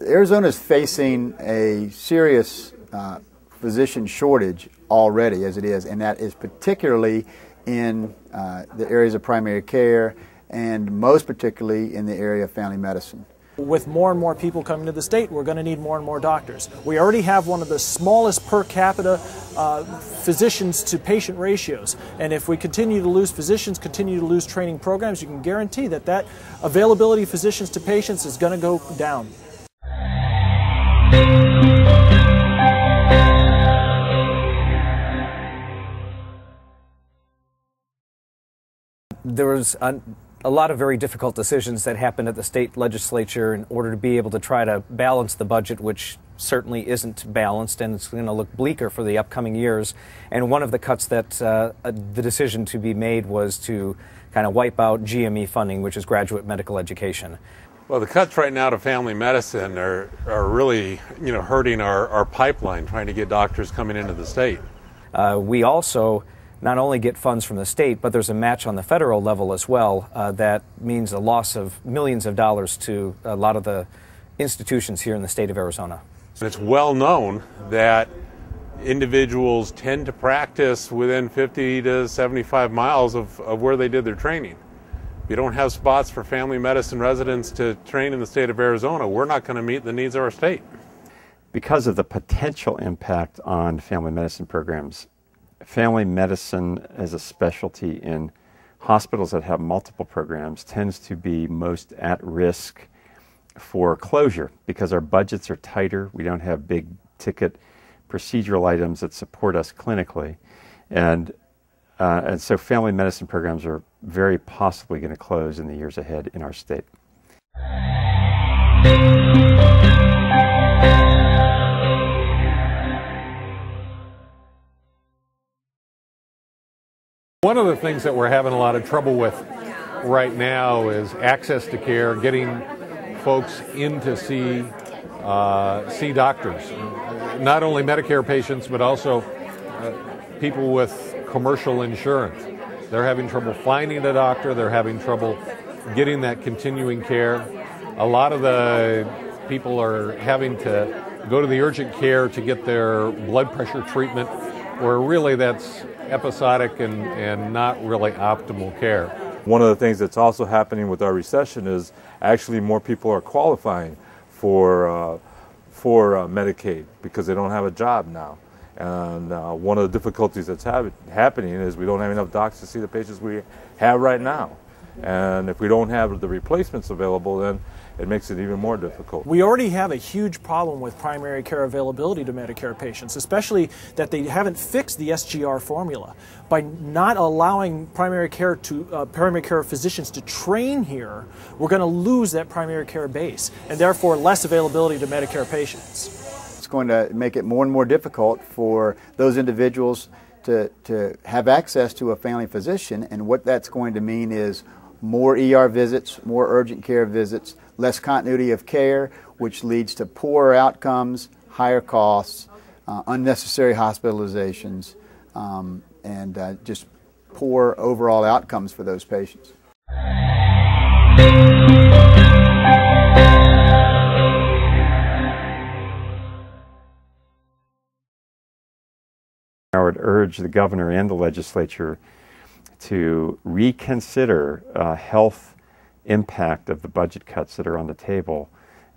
Arizona is facing a serious uh, physician shortage already as it is, and that is particularly in uh, the areas of primary care and most particularly in the area of family medicine. With more and more people coming to the state, we're going to need more and more doctors. We already have one of the smallest per capita uh, physicians to patient ratios. And if we continue to lose physicians, continue to lose training programs, you can guarantee that that availability of physicians to patients is going to go down. There was a lot of very difficult decisions that happened at the state legislature in order to be able to try to balance the budget, which certainly isn't balanced and it's going to look bleaker for the upcoming years. And one of the cuts that uh, the decision to be made was to kind of wipe out GME funding, which is graduate medical education. Well, the cuts right now to family medicine are, are really, you know, hurting our, our pipeline, trying to get doctors coming into the state. Uh, we also not only get funds from the state, but there's a match on the federal level as well. Uh, that means a loss of millions of dollars to a lot of the institutions here in the state of Arizona. It's well known that individuals tend to practice within 50 to 75 miles of, of where they did their training. If you don't have spots for family medicine residents to train in the state of Arizona, we're not going to meet the needs of our state. Because of the potential impact on family medicine programs family medicine as a specialty in hospitals that have multiple programs tends to be most at risk for closure because our budgets are tighter. We don't have big ticket procedural items that support us clinically. And, uh, and so family medicine programs are very possibly going to close in the years ahead in our state. One of the things that we're having a lot of trouble with right now is access to care, getting folks in to see uh, see doctors, not only Medicare patients but also uh, people with commercial insurance. They're having trouble finding a doctor. They're having trouble getting that continuing care. A lot of the people are having to go to the urgent care to get their blood pressure treatment, where really that's episodic and, and not really optimal care. One of the things that's also happening with our recession is actually more people are qualifying for, uh, for uh, Medicaid because they don't have a job now. And uh, one of the difficulties that's happening is we don't have enough docs to see the patients we have right now. And if we don't have the replacements available, then it makes it even more difficult. We already have a huge problem with primary care availability to Medicare patients, especially that they haven't fixed the SGR formula. By not allowing primary care to uh, primary care physicians to train here, we're going to lose that primary care base and therefore less availability to Medicare patients. Going to make it more and more difficult for those individuals to, to have access to a family physician, and what that's going to mean is more ER visits, more urgent care visits, less continuity of care, which leads to poorer outcomes, higher costs, uh, unnecessary hospitalizations, um, and uh, just poor overall outcomes for those patients. I would urge the governor and the legislature to reconsider uh, health impact of the budget cuts that are on the table.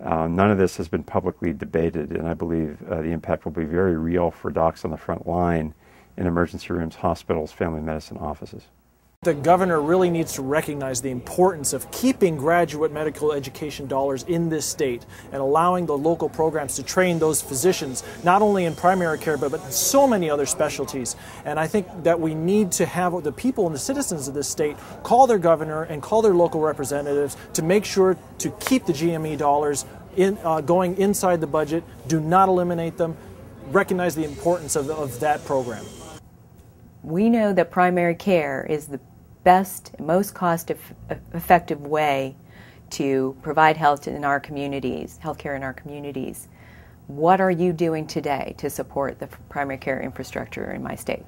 Uh, none of this has been publicly debated, and I believe uh, the impact will be very real for docs on the front line in emergency rooms, hospitals, family medicine offices. The governor really needs to recognize the importance of keeping graduate medical education dollars in this state and allowing the local programs to train those physicians, not only in primary care, but, but so many other specialties. And I think that we need to have the people and the citizens of this state call their governor and call their local representatives to make sure to keep the GME dollars in, uh, going inside the budget. Do not eliminate them. Recognize the importance of, of that program. We know that primary care is the best, most cost effective way to provide health in our communities, healthcare in our communities. What are you doing today to support the primary care infrastructure in my state?